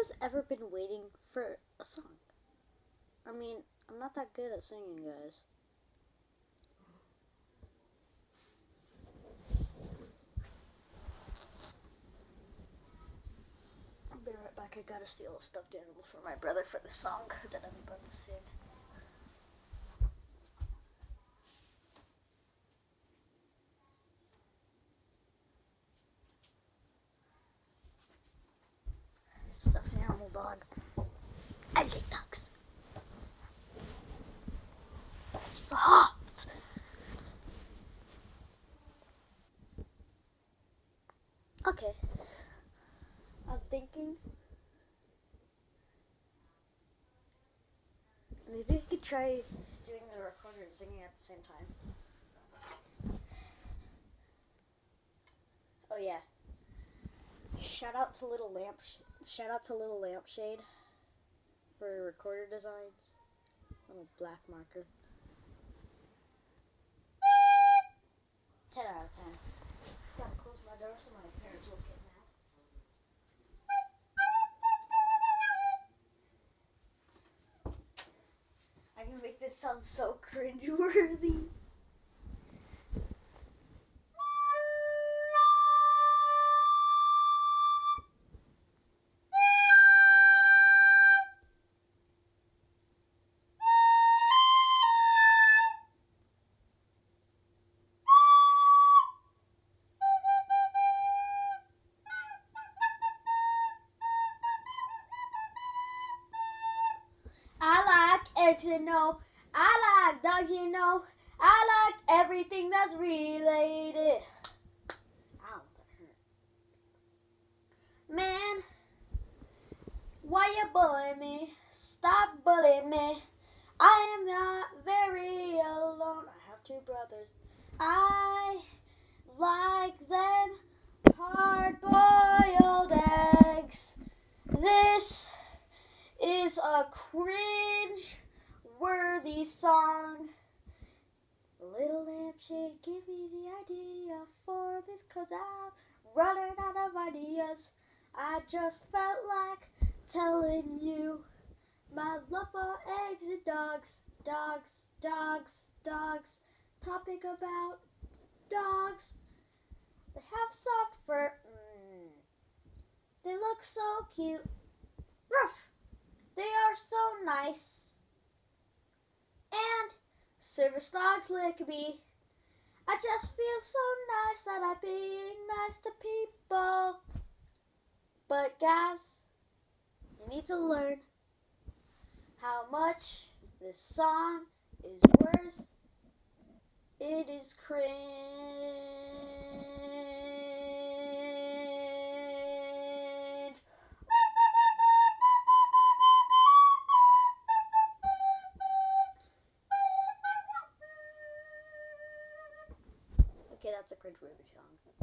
Who's ever been waiting for a song? I mean, I'm not that good at singing, guys. I'll be right back. I gotta steal a stuffed animal for my brother for the song that I'm about to sing. Okay. I'm thinking. Maybe I could try doing the recorder and singing at the same time. Oh yeah. Shout out to Little Lamp. Shout out to Little Lampshade for recorder designs. Little black marker. 10 out of 10. Can make this sound so cringeworthy. You know. I like dogs, you know. I like everything that's related. Ow. Man, why you bullying me? Stop bullying me. I am not very alone. I have two brothers. I like them hard boiled eggs. This is a cringe worthy song. Little lampshade, give me the idea for this, cause I'm running out of ideas. I just felt like telling you my love for eggs and dogs, dogs, dogs, dogs. Topic about dogs. They have soft fur. Mm. They look so cute. Ruff. They are so nice. Service dogs lick me. I just feel so nice that I'm being nice to people. But guys, you need to learn how much this song is worth. It is cringe. That's a cringeworthy song.